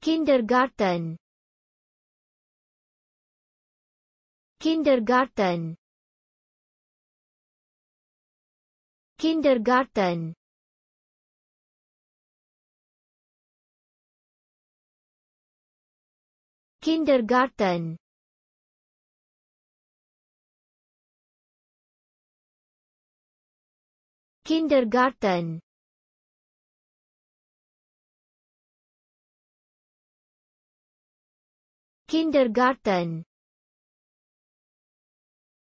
kindergarten. Kindergarten. Kindergarten. Kindergarten. Kindergarten kindergarten